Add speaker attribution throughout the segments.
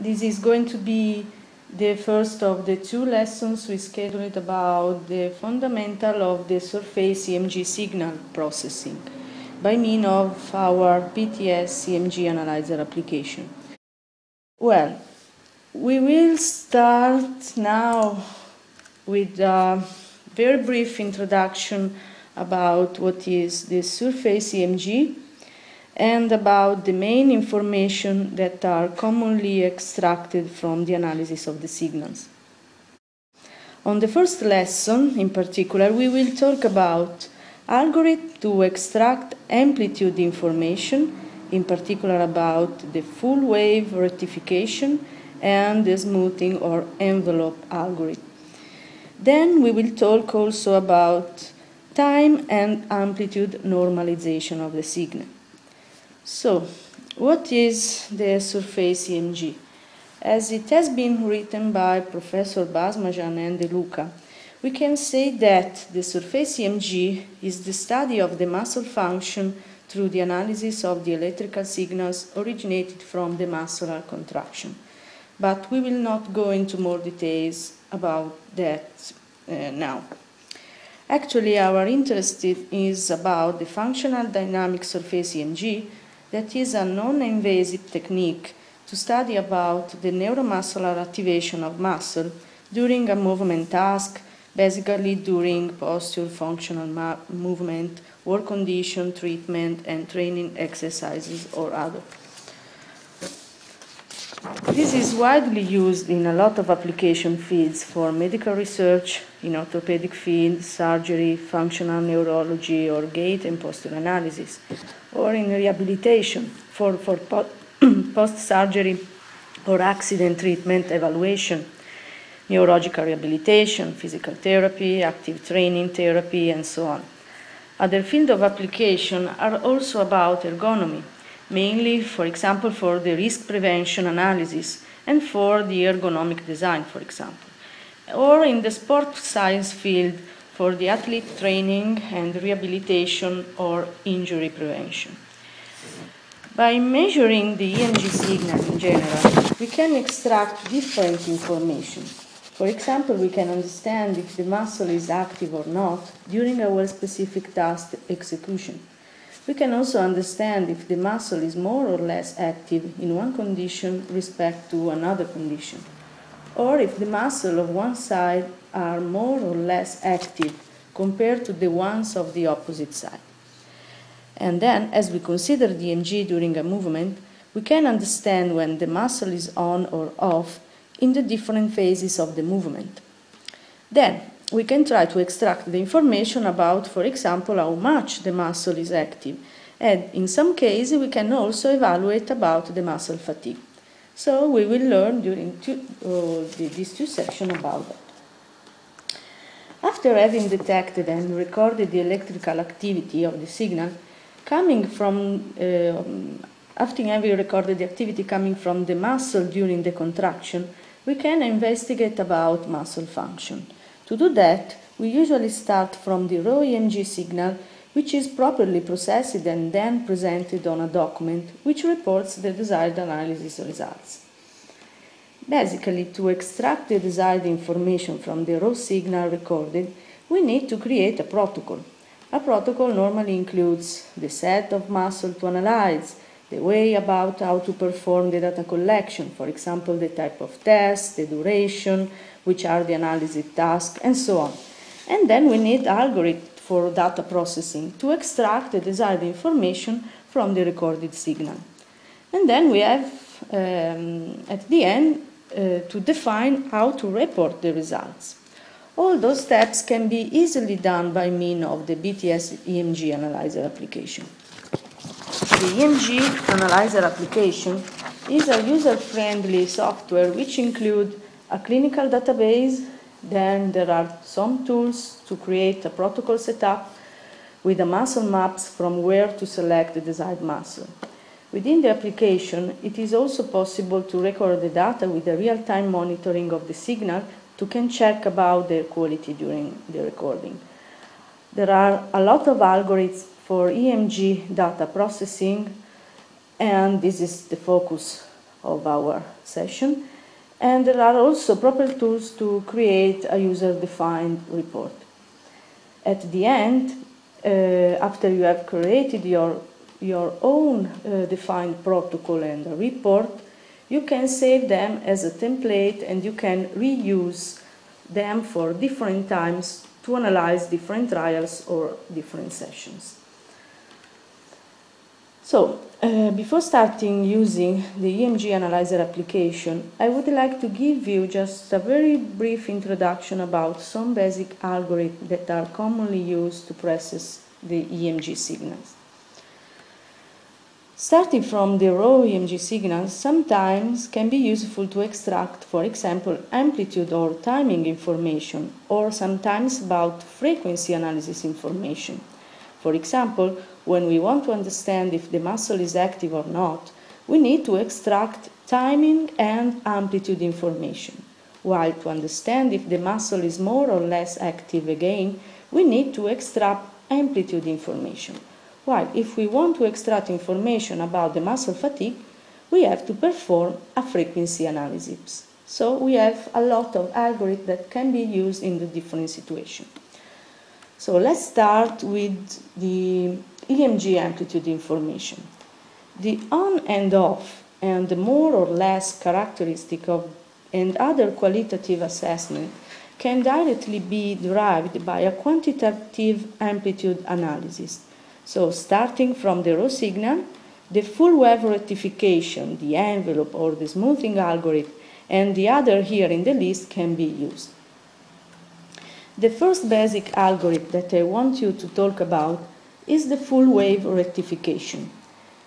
Speaker 1: This is going to be the first of the two lessons we scheduled about the fundamental of the surface EMG signal processing by means of our BTS EMG analyzer application. Well, we will start now with a very brief introduction about what is the surface EMG and about the main information that are commonly extracted from the analysis of the signals. On the first lesson, in particular, we will talk about algorithm to extract amplitude information, in particular about the full wave rectification and the smoothing or envelope algorithm. Then we will talk also about time and amplitude normalization of the signal. So, what is the surface EMG? As it has been written by Professor Basmajian and De Luca, we can say that the surface EMG is the study of the muscle function through the analysis of the electrical signals originated from the muscular contraction. But we will not go into more details about that uh, now. Actually, our interest is about the functional dynamic surface EMG that is a non-invasive technique to study about the neuromuscular activation of muscle during a movement task, basically during posture, functional movement, work condition, treatment, and training exercises or other. This is widely used in a lot of application fields for medical research, in orthopedic field, surgery, functional neurology, or gait and posture analysis, or in rehabilitation for, for post-surgery or accident treatment evaluation, neurological rehabilitation, physical therapy, active training therapy, and so on. Other fields of application are also about ergonomy, mainly, for example, for the risk prevention analysis and for the ergonomic design, for example. Or in the sport science field for the athlete training and rehabilitation or injury prevention. By measuring the EMG signal in general, we can extract different information. For example, we can understand if the muscle is active or not during a well-specific task execution. We can also understand if the muscle is more or less active in one condition respect to another condition, or if the muscle of one side are more or less active compared to the ones of the opposite side. And then, as we consider the EMG during a movement, we can understand when the muscle is on or off in the different phases of the movement. Then, we can try to extract the information about, for example, how much the muscle is active. And in some cases, we can also evaluate about the muscle fatigue. So we will learn during two, uh, these two sections about that. After having detected and recorded the electrical activity of the signal coming from, uh, after having recorded the activity coming from the muscle during the contraction, we can investigate about muscle function. To do that, we usually start from the raw EMG signal, which is properly processed and then presented on a document which reports the desired analysis results. Basically, to extract the desired information from the raw signal recorded, we need to create a protocol. A protocol normally includes the set of muscle to analyze, the way about how to perform the data collection, for example, the type of test, the duration, which are the analysis tasks, and so on. And then we need algorithm for data processing to extract the desired information from the recorded signal. And then we have, um, at the end, uh, to define how to report the results. All those steps can be easily done by means of the BTS EMG Analyzer application. The EMG Analyzer application is a user-friendly software which includes a clinical database, then there are some tools to create a protocol setup with the muscle maps from where to select the desired muscle. Within the application, it is also possible to record the data with a real-time monitoring of the signal to can check about their quality during the recording. There are a lot of algorithms for EMG data processing, and this is the focus of our session. And there are also proper tools to create a user-defined report. At the end, uh, after you have created your, your own uh, defined protocol and a report, you can save them as a template and you can reuse them for different times to analyze different trials or different sessions. So, uh, before starting using the EMG Analyzer application, I would like to give you just a very brief introduction about some basic algorithms that are commonly used to process the EMG signals. Starting from the raw EMG signals, sometimes can be useful to extract, for example, amplitude or timing information, or sometimes about frequency analysis information. For example, when we want to understand if the muscle is active or not, we need to extract timing and amplitude information. While to understand if the muscle is more or less active again, we need to extract amplitude information. While if we want to extract information about the muscle fatigue, we have to perform a frequency analysis. So we have a lot of algorithms that can be used in the different situations. So let's start with the EMG amplitude information. The on and off and the more or less characteristic of and other qualitative assessment can directly be derived by a quantitative amplitude analysis. So starting from the raw signal, the full wave rectification, the envelope or the smoothing algorithm, and the other here in the list can be used. The first basic algorithm that I want you to talk about is the full wave rectification.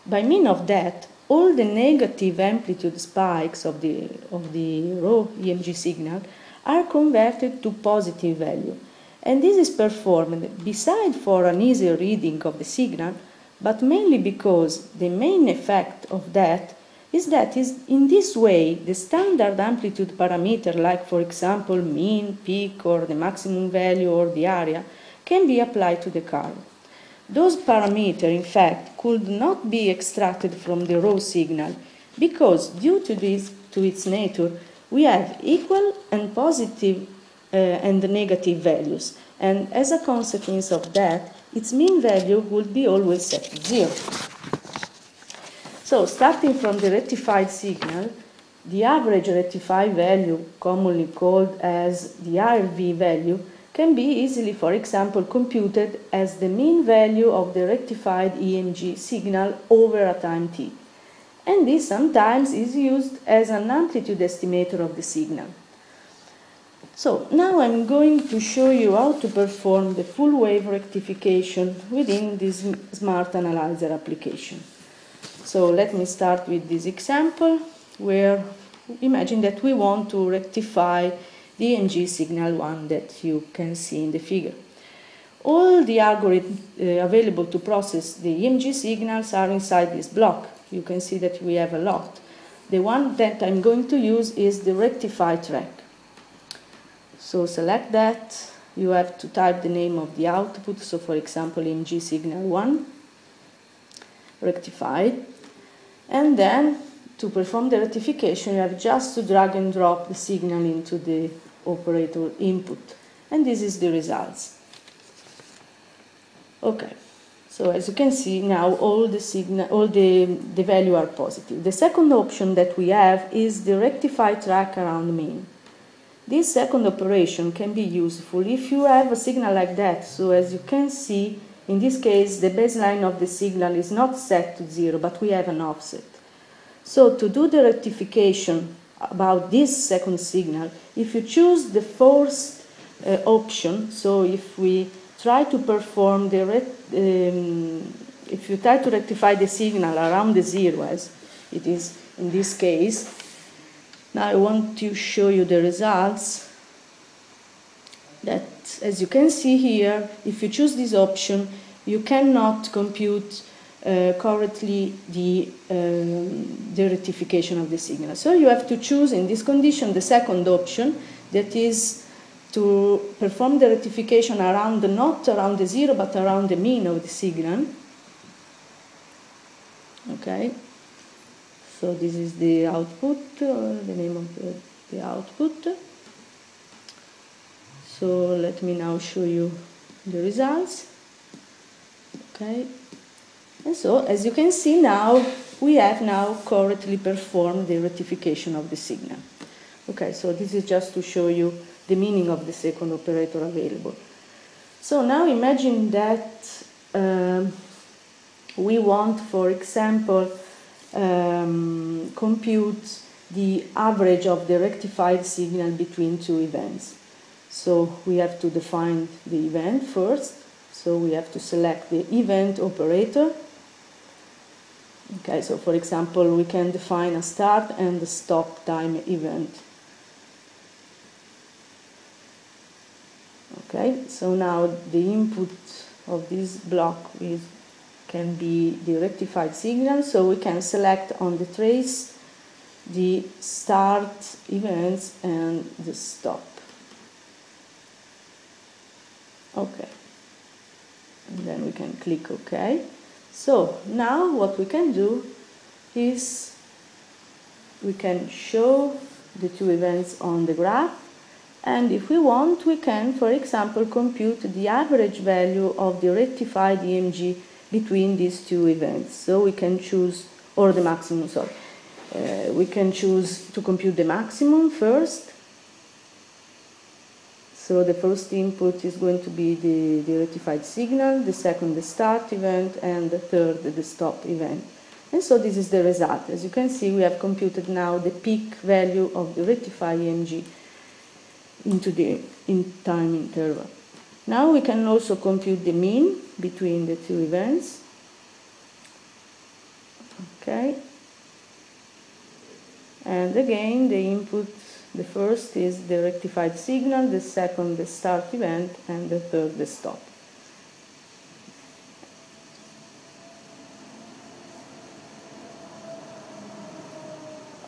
Speaker 1: By means of that, all the negative amplitude spikes of the, of the raw EMG signal are converted to positive value. And this is performed beside for an easier reading of the signal, but mainly because the main effect of that is that is in this way the standard amplitude parameter like for example mean, peak or the maximum value or the area can be applied to the curve. Those parameters in fact could not be extracted from the raw signal because due to this to its nature we have equal and positive uh, and negative values and as a consequence of that its mean value would be always set to zero. So starting from the rectified signal, the average rectified value, commonly called as the ARV value, can be easily, for example, computed as the mean value of the rectified EMG signal over a time t. And this sometimes is used as an amplitude estimator of the signal. So now I'm going to show you how to perform the full wave rectification within this smart analyzer application. So let me start with this example where imagine that we want to rectify the EMG signal 1 that you can see in the figure. All the algorithms uh, available to process the EMG signals are inside this block. You can see that we have a lot. The one that I'm going to use is the rectify track. So select that. You have to type the name of the output. So for example, EMG signal 1 rectified. And then to perform the rectification, you have just to drag and drop the signal into the operator input. And this is the results. Okay, so as you can see now all the signal, all the, the value are positive. The second option that we have is the rectify track around mean. This second operation can be useful if you have a signal like that. So as you can see, in this case, the baseline of the signal is not set to zero, but we have an offset. So to do the rectification about this second signal, if you choose the first uh, option, so if we try to perform the, um, if you try to rectify the signal around the zero, as it is in this case, now I want to show you the results that as you can see here, if you choose this option, you cannot compute uh, correctly the, um, the rectification of the signal. So you have to choose in this condition the second option, that is to perform the rectification around the, not around the zero, but around the mean of the signal. Okay. So this is the output, uh, the name of the, the output. So let me now show you the results. Okay. And so as you can see now, we have now correctly performed the rectification of the signal. Okay, so this is just to show you the meaning of the second operator available. So now imagine that um, we want, for example, um, compute the average of the rectified signal between two events. So we have to define the event first. So we have to select the event operator. Okay, so for example, we can define a start and a stop time event. Okay, so now the input of this block is can be the rectified signal, so we can select on the trace the start events and the stop. Okay, and then we can click OK. So now what we can do is we can show the two events on the graph and if we want we can for example compute the average value of the rectified EMG between these two events. So we can choose, or the maximum, sorry. Uh, we can choose to compute the maximum first. So the first input is going to be the, the rectified signal, the second the start event, and the third the stop event. And so this is the result. As you can see, we have computed now the peak value of the rectified EMG into the in time interval. Now we can also compute the mean between the two events. Okay. And again, the input, the first is the rectified signal, the second the start event, and the third the stop.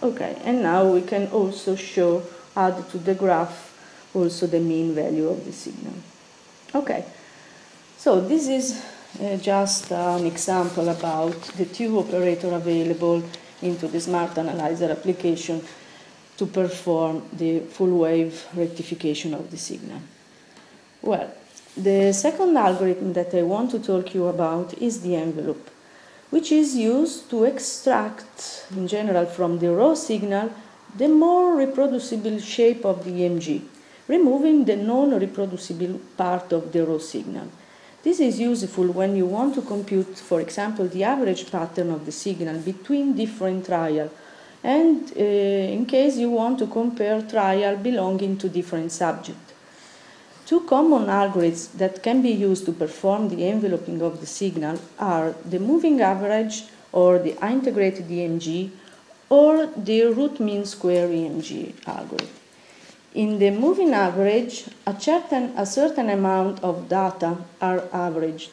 Speaker 1: Okay, and now we can also show, add to the graph also the mean value of the signal. Okay, so this is uh, just an example about the two operator available into the smart analyzer application to perform the full wave rectification of the signal. Well, the second algorithm that I want to talk you about is the envelope, which is used to extract, in general, from the raw signal the more reproducible shape of the EMG removing the non-reproducible part of the raw signal. This is useful when you want to compute, for example, the average pattern of the signal between different trials and uh, in case you want to compare trial belonging to different subjects. Two common algorithms that can be used to perform the enveloping of the signal are the moving average or the integrated EMG or the root mean square EMG algorithm. In the moving average, a certain, a certain amount of data are averaged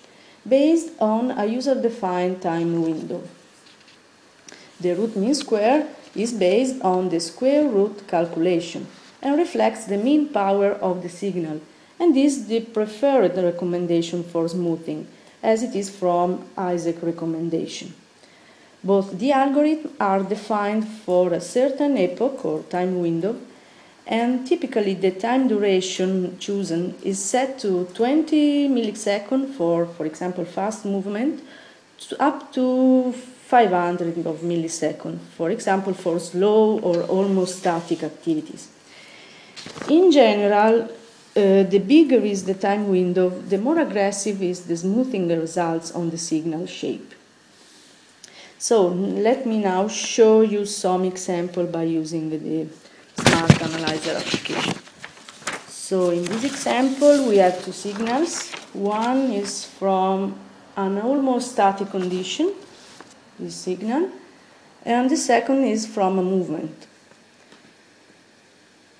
Speaker 1: based on a user-defined time window. The root mean square is based on the square root calculation and reflects the mean power of the signal and is the preferred recommendation for smoothing as it is from ISEK recommendation. Both the algorithms are defined for a certain epoch or time window and typically the time duration chosen is set to 20 milliseconds for, for example, fast movement, to up to 500 of milliseconds, for example, for slow or almost static activities. In general, uh, the bigger is the time window, the more aggressive is the smoothing results on the signal shape. So let me now show you some example by using the analyzer application. So in this example, we have two signals. One is from an almost static condition, this signal, and the second is from a movement.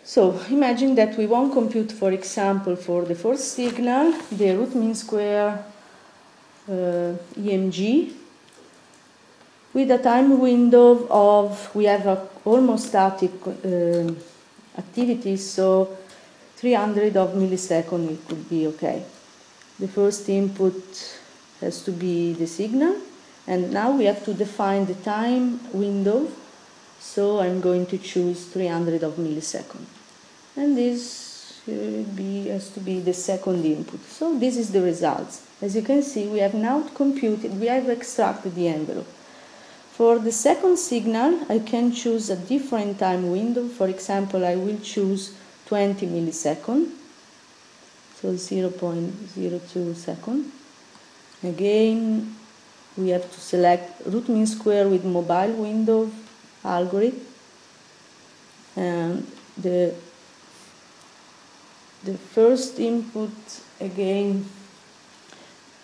Speaker 1: So imagine that we want to compute, for example, for the first signal, the root mean square uh, EMG with a time window of, we have a almost static uh, so 300 of millisecond it could be okay. The first input has to be the signal, and now we have to define the time window So I'm going to choose 300 of millisecond. And this be, has to be the second input. So this is the results. As you can see, we have now computed, we have extracted the envelope. For the second signal, I can choose a different time window. For example, I will choose 20 milliseconds, so 0.02 second. Again, we have to select root mean square with mobile window algorithm and the the first input again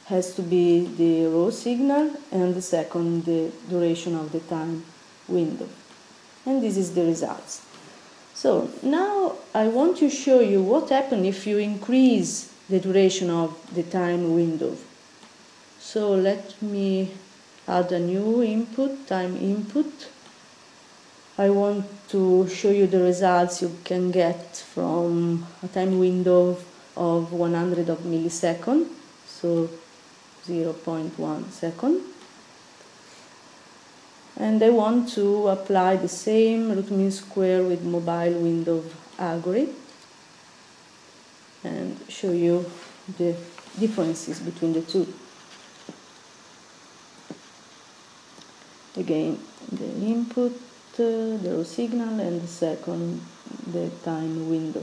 Speaker 1: has to be the raw signal and the second the duration of the time window. And this is the results. So now I want to show you what happens if you increase the duration of the time window. So let me add a new input time input. I want to show you the results you can get from a time window of 100 of millisecond, so 0.1 second. And I want to apply the same root mean square with mobile window algorithm and show you the differences between the two. Again, the input uh, the raw signal and the second the time window.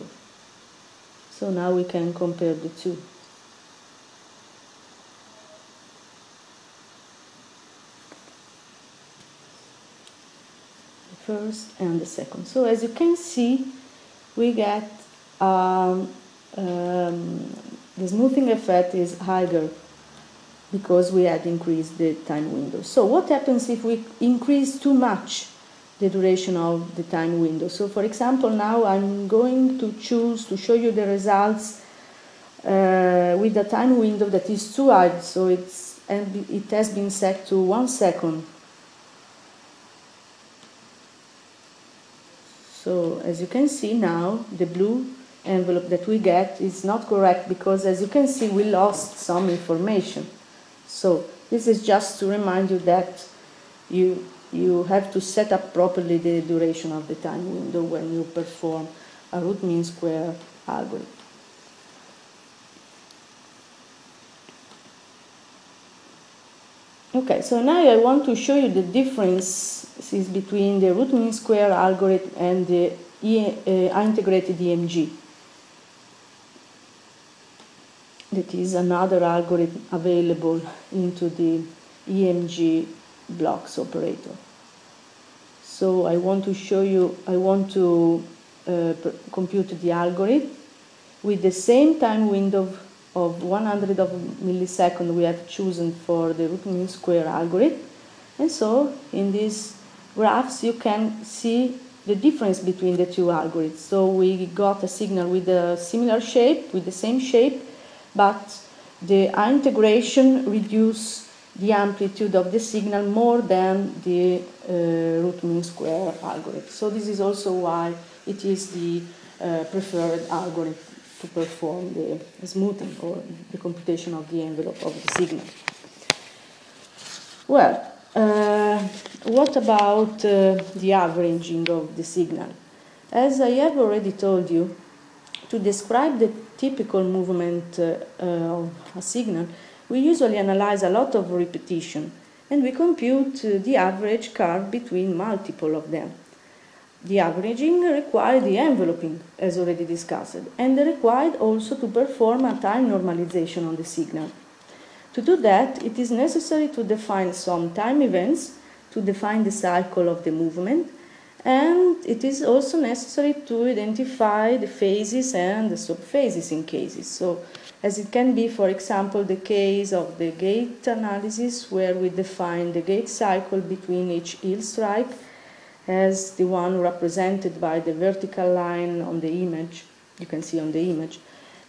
Speaker 1: So now we can compare the two. First and the second. So as you can see, we get um, um, the smoothing effect is higher because we had increased the time window. So what happens if we increase too much the duration of the time window. So for example, now I'm going to choose to show you the results uh, with a time window that is too high, so it's, and it has been set to one second. So as you can see now, the blue envelope that we get is not correct because as you can see, we lost some information. So this is just to remind you that you you have to set up properly the duration of the time window when you perform a root mean square algorithm. Okay, so now I want to show you the differences between the root mean square algorithm and the e, uh, integrated EMG. That is another algorithm available into the EMG blocks operator. So I want to show you, I want to uh, compute the algorithm with the same time window of 100 of millisecond we have chosen for the root mean square algorithm. And so in these graphs you can see the difference between the two algorithms. So we got a signal with a similar shape, with the same shape, but the integration reduce the amplitude of the signal more than the uh, root mean square algorithm. So this is also why it is the uh, preferred algorithm to perform the smoothing or the computation of the envelope of the signal. Well, uh, what about uh, the averaging of the signal? As I have already told you, to describe the typical movement uh, uh, of a signal, we usually analyze a lot of repetition and we compute uh, the average curve between multiple of them. The averaging required the enveloping, as already discussed, and required also to perform a time normalization on the signal. To do that, it is necessary to define some time events, to define the cycle of the movement, and it is also necessary to identify the phases and the subphases in cases. So as it can be, for example, the case of the gait analysis, where we define the gait cycle between each heel strike as the one represented by the vertical line on the image, you can see on the image,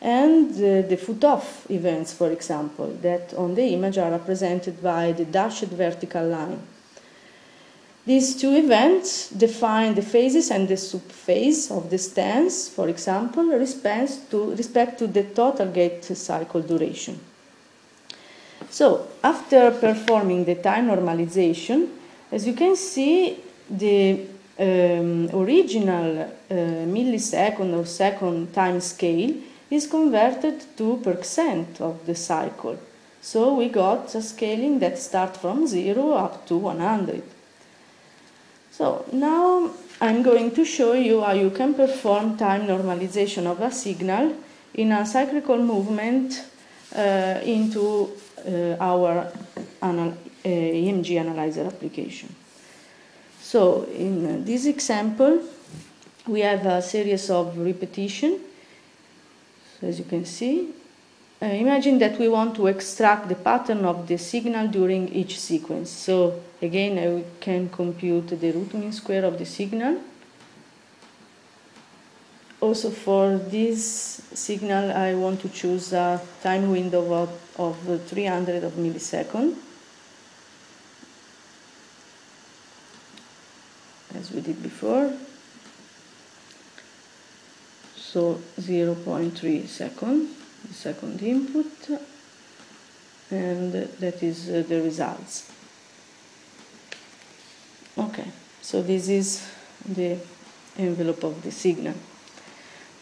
Speaker 1: and uh, the foot-off events, for example, that on the image are represented by the dashed vertical line. These two events define the phases and the subphase of the stance, for example, respect to, respect to the total gait cycle duration. So, after performing the time normalization, as you can see, the um, original uh, millisecond or second time scale is converted to percent of the cycle. So we got a scaling that starts from 0 up to 100. So now I'm going to show you how you can perform time normalization of a signal in a cyclical movement uh, into uh, our anal uh, EMG analyzer application. So in this example, we have a series of repetition. So as you can see, uh, imagine that we want to extract the pattern of the signal during each sequence. So again, I can compute the root mean square of the signal. Also for this signal, I want to choose a time window of, of 300 of. As we did before. So 0.3 second, the second input, and that is uh, the results. Okay, so this is the envelope of the signal.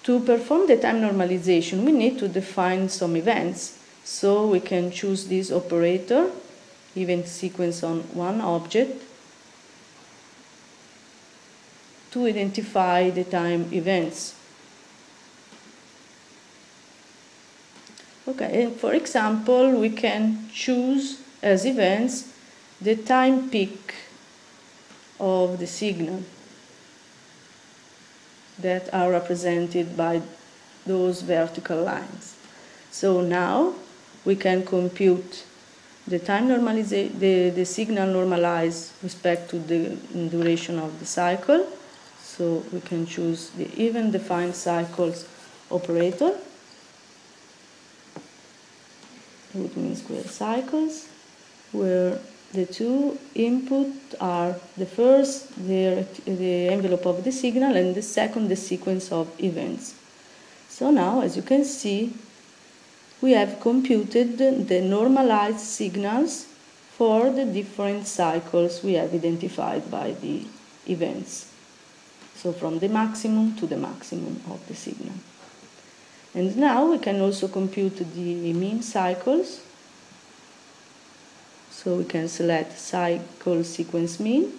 Speaker 1: To perform the time normalization, we need to define some events. So we can choose this operator, event sequence on one object, to identify the time events. Okay, and for example, we can choose as events the time peak of the signal that are represented by those vertical lines. So now we can compute the time normalization, the, the signal normalized respect to the duration of the cycle so we can choose the even defined cycles operator, root mean square cycles, where the two input are the first the, the envelope of the signal and the second the sequence of events. So now, as you can see, we have computed the normalized signals for the different cycles we have identified by the events. So from the maximum to the maximum of the signal. And now we can also compute the mean cycles. So we can select cycle sequence mean.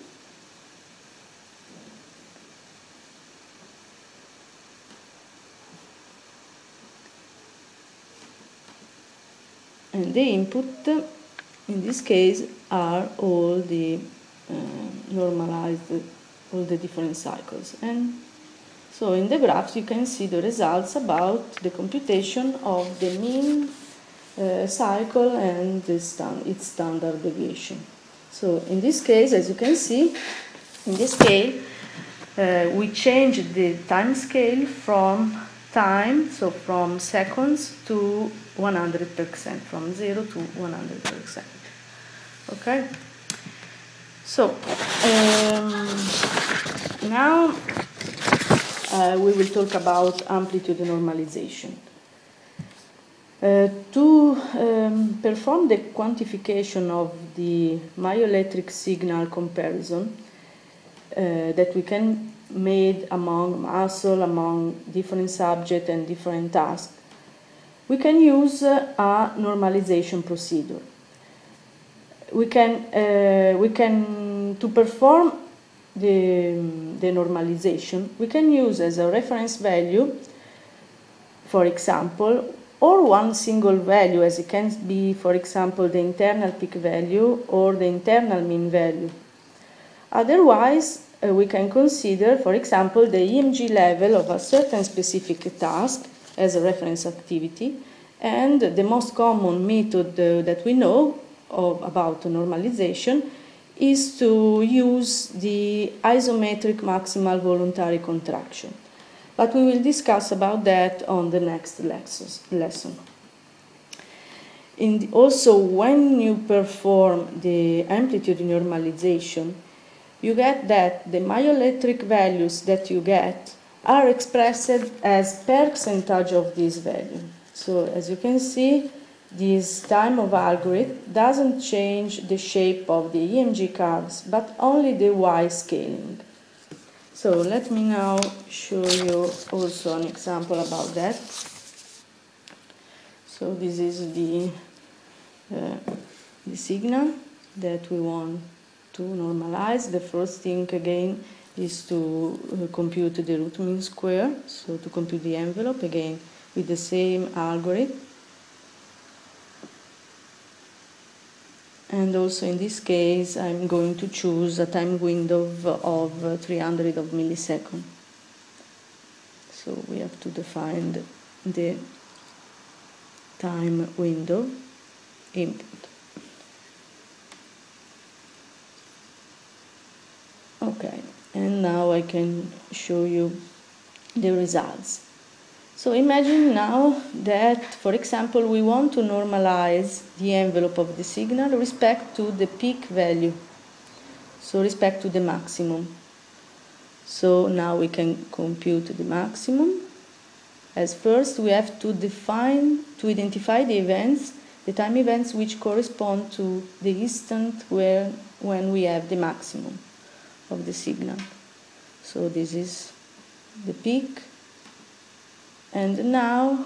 Speaker 1: And the input, in this case, are all the uh, normalized all the different cycles. And so in the graphs you can see the results about the computation of the mean uh, cycle and stand, its standard deviation. So in this case, as you can see, in this scale, uh, we changed the time scale from time, so from seconds to 100%, from 0 to 100%. Okay? So, um, now uh, we will talk about amplitude normalization. Uh, to um, perform the quantification of the myoelectric signal comparison uh, that we can made among muscle, among different subjects and different tasks, we can use uh, a normalization procedure we can uh, we can to perform the the normalization we can use as a reference value for example or one single value as it can be for example the internal peak value or the internal mean value. Otherwise uh, we can consider for example the EMG level of a certain specific task as a reference activity and the most common method uh, that we know of, about normalization is to use the isometric maximal voluntary contraction. But we will discuss about that on the next lesson. The, also, when you perform the amplitude normalization, you get that the myoelectric values that you get are expressed as percentage of this value. So as you can see, this time of algorithm doesn't change the shape of the EMG curves, but only the Y scaling. So let me now show you also an example about that. So this is the, uh, the signal that we want to normalize. The first thing again is to uh, compute the root mean square, so to compute the envelope again with the same algorithm. And also in this case, I'm going to choose a time window of 300 of millisecond. So we have to define the time window input. Okay, and now I can show you the results. So imagine now that, for example, we want to normalize the envelope of the signal respect to the peak value, so respect to the maximum. So now we can compute the maximum. As first, we have to define, to identify the events, the time events which correspond to the instant where, when we have the maximum of the signal. So this is the peak and now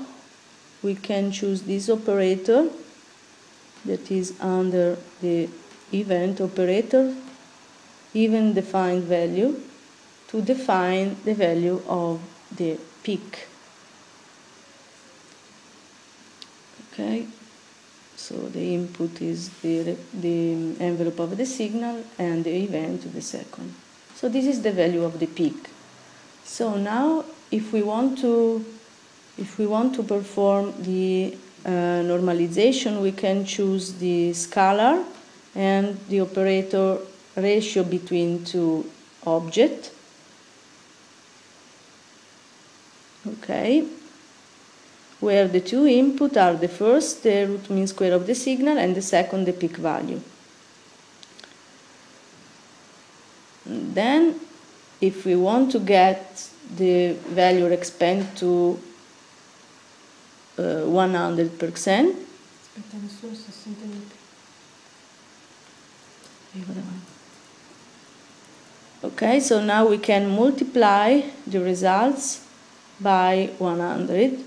Speaker 1: we can choose this operator that is under the event operator even defined value to define the value of the peak. Okay so the input is the, the envelope of the signal and the event the second. So this is the value of the peak. So now if we want to if we want to perform the uh, normalization, we can choose the scalar and the operator ratio between two objects. Okay, where the two input are the first the root mean square of the signal and the second the peak value. then, if we want to get the value expand to Uh, 100%. Okay, so now we can multiply the results by 100.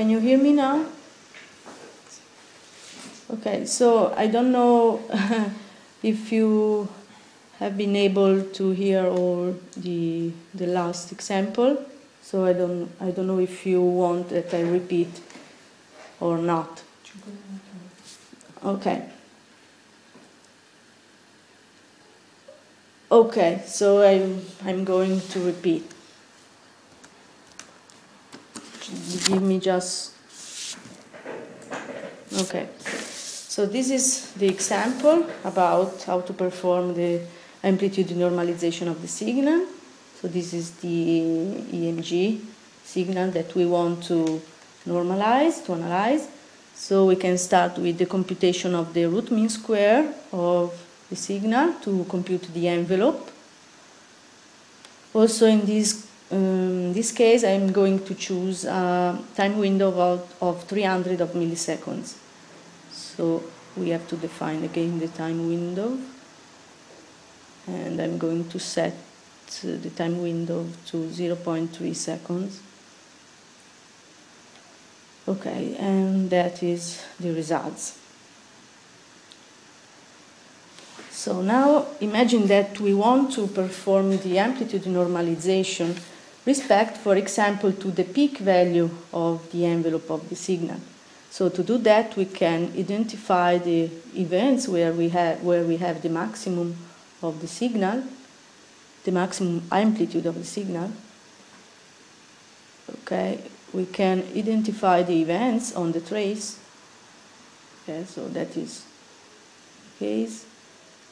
Speaker 1: Can you hear me now? Okay, so I don't know if you have been able to hear all the the last example. So I don't I don't know if you want that I repeat or not. Okay. Okay, so I'm I'm going to repeat. Give me just Okay. So this is the example about how to perform the amplitude normalization of the signal. So this is the EMG signal that we want to normalize, to analyze. So we can start with the computation of the root mean square of the signal to compute the envelope. Also in this, um, this case I'm going to choose a time window of, of 300 of milliseconds. So we have to define again the time window and I'm going to set the time window to 0.3 seconds. Okay, and that is the results. So now imagine that we want to perform the amplitude normalization respect, for example, to the peak value of the envelope of the signal. So to do that, we can identify the events where we have, where we have the maximum of the signal, the maximum amplitude of the signal, okay, we can identify the events on the trace. Okay, so that is the case.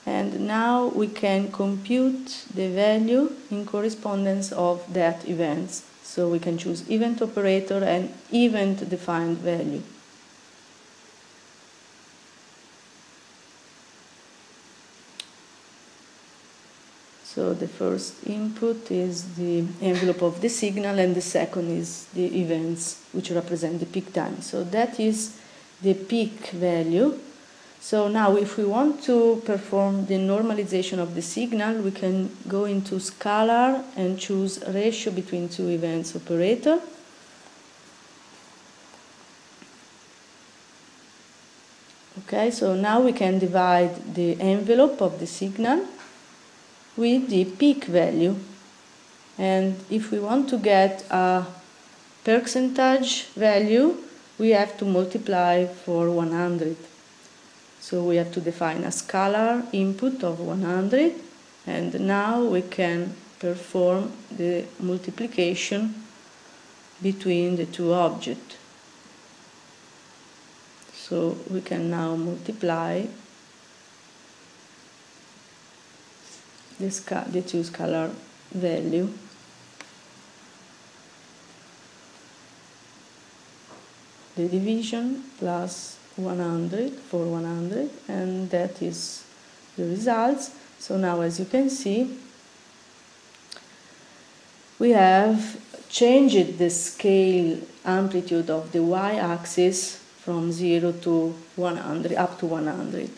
Speaker 1: And now we can compute the value in correspondence of that events. So we can choose event operator and event defined value. So the first input is the envelope of the signal and the second is the events which represent the peak time. So that is the peak value so now if we want to perform the normalization of the signal, we can go into scalar and choose ratio between two events operator. Okay, so now we can divide the envelope of the signal with the peak value. And if we want to get a percentage value, we have to multiply for 100. So we have to define a scalar input of 100 and now we can perform the multiplication between the two objects. So we can now multiply the, the two scalar value the division plus 100 for 100 and that is the results. So now as you can see we have changed the scale amplitude of the y-axis from 0 to 100 up to 100